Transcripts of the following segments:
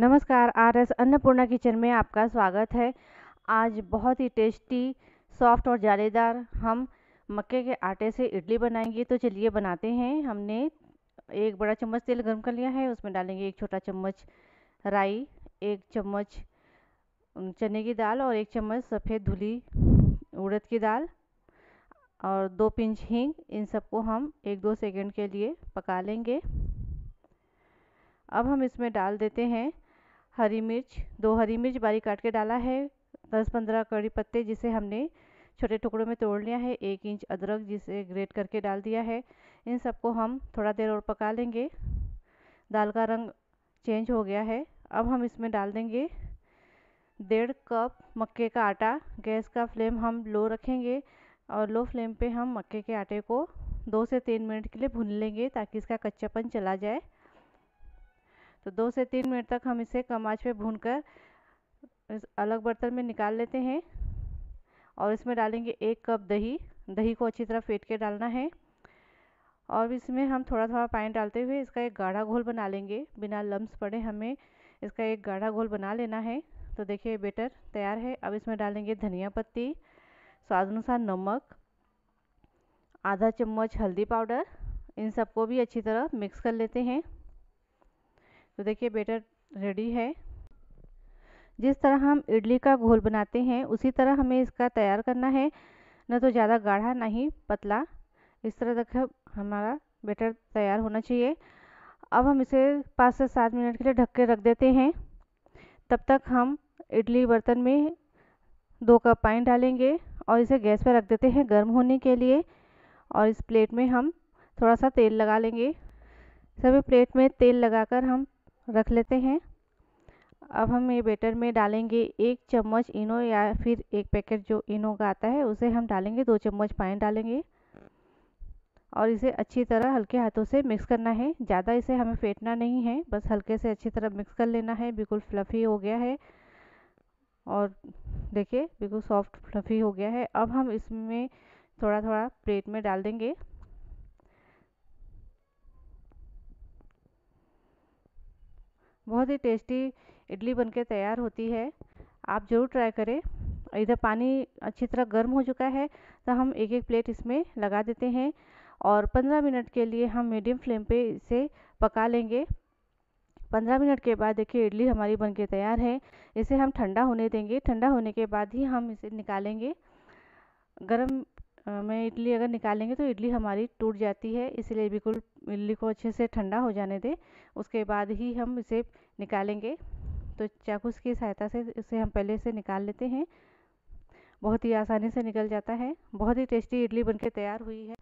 नमस्कार R S Annapurna kitchen में आपका स्वागत है। आज बहुत ही टेस्टी, सॉफ्ट और जालेदार हम मक्के के आटे से इडली बनाएँगे। तो चलिए बनाते हैं। हमने एक बड़ा चम्मच तेल गर्म कर लिया है। उसमें डालेंगे एक छोटा चम्मच राई, एक चम्मच चने की दाल और एक चम्मच सफ़ेद धुली उड़द की दाल और दो पिंच हींग। इन सबको हम एक दो सेकंड के लिए पका लेंगे। अब हम इसमें डाल देते हैं हरी मिर्च, दो हरी मिर्च बारीक काट के डाला है दस पंद्रह कड़ी पत्ते जिसे हमने छोटे टुकड़ों में तोड़ लिया है, एक इंच अदरक जिसे ग्रेट करके डाल दिया है, इन सबको हम थोड़ा देर और पका लेंगे। दाल का रंग चेंज हो गया है, अब हम इसमें डाल देंगे डेढ़ कप मक्के का आटा। गैस का फ्लेम हम लो रखेंगे और लो फ्लेम पे हम मक्के के आटे को दो से तीन मिनट के लिए भून लेंगे ताकि इसका कच्चापन चला जाए। तो दो से तीन मिनट तक हम इसे कम आँच पे भून कर इस अलग बर्तन में निकाल लेते हैं और इसमें डालेंगे एक कप दही। दही को अच्छी तरह फेंट के डालना है। और इसमें हम थोड़ा थोड़ा पानी डालते हुए इसका एक गाढ़ा घोल बना लेंगे। बिना लम्स पड़े हमें इसका एक गाढ़ा घोल बना लेना है। तो देखिए, बेटर तैयार है। अब इसमें डालेंगे धनिया पत्ती, स्वाद अनुसार नमक, आधा चम्मच हल्दी पाउडर। इन सबको भी अच्छी तरह मिक्स कर लेते हैं। तो देखिए बेटर रेडी है। जिस तरह हम इडली का घोल बनाते हैं, उसी तरह हमें इसका तैयार करना है। न तो ज़्यादा गाढ़ा ना ही पतला। इस तरह तक हमारा बेटर तैयार होना चाहिए। अब हम इसे पाँच से सात मिनट के लिए ढक के रख देते हैं। तब तक हम इडली बर्तन में दो कप पानी डालेंगे और इसे गैस पर रख देते हैं गर्म होने के लिए। और इस प्लेट में हम थोड़ा सा तेल लगा लेंगे। सभी प्लेट में तेल लगाकर हम रख लेते हैं। अब हम ये बेटर में डालेंगे एक चम्मच इनो या फिर एक पैकेट जो इनो का आता है, उसे हम डालेंगे, दो चम्मच पानी डालेंगे। और इसे अच्छी तरह हल्के हाथों से मिक्स करना है। ज़्यादा इसे हमें फेंटना नहीं है, बस हल्के से अच्छी तरह मिक्स कर लेना है। बिल्कुल फ्लफ़ी हो गया है। और देखिए, बिल्कुल सॉफ्ट फ्लफ़ी हो गया है। अब हम इसमें थोड़ा थोड़ा प्लेट में डाल देंगे। बहुत ही टेस्टी इडली बनके तैयार होती है। आप ज़रूर ट्राई करें। इधर पानी अच्छी तरह गर्म हो चुका है तो हम एक एक प्लेट इसमें लगा देते हैं और 15 मिनट के लिए हम मीडियम फ्लेम पे इसे पका लेंगे। 15 मिनट के बाद देखिए इडली हमारी बनके तैयार है। इसे हम ठंडा होने देंगे। ठंडा होने के बाद ही हम इसे निकालेंगे। गर्म में इडली अगर निकालेंगे तो इडली हमारी टूट जाती है, इसलिए बिल्कुल इडली को अच्छे से ठंडा हो जाने दें। उसके बाद ही हम इसे निकालेंगे। तो चाकू की सहायता से इसे हम पहले से निकाल लेते हैं। बहुत ही आसानी से निकल जाता है। बहुत ही टेस्टी इडली बनके तैयार हुई है।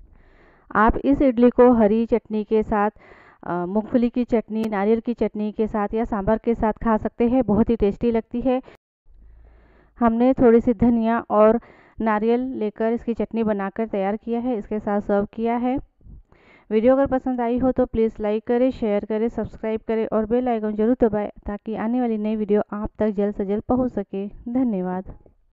आप इस इडली को हरी चटनी के साथ मूंगफली की चटनी, नारियल की चटनी के साथ या सांभर के साथ खा सकते हैं। बहुत ही टेस्टी लगती है। हमने थोड़ी सी धनिया और नारियल लेकर इसकी चटनी बनाकर तैयार किया है, इसके साथ सर्व किया है। वीडियो अगर पसंद आई हो तो प्लीज़ लाइक करें शेयर करें सब्सक्राइब करें और बेल आइकन ज़रूर दबाएँ ताकि आने वाली नई वीडियो आप तक जल्द से जल्द पहुँच सके। धन्यवाद।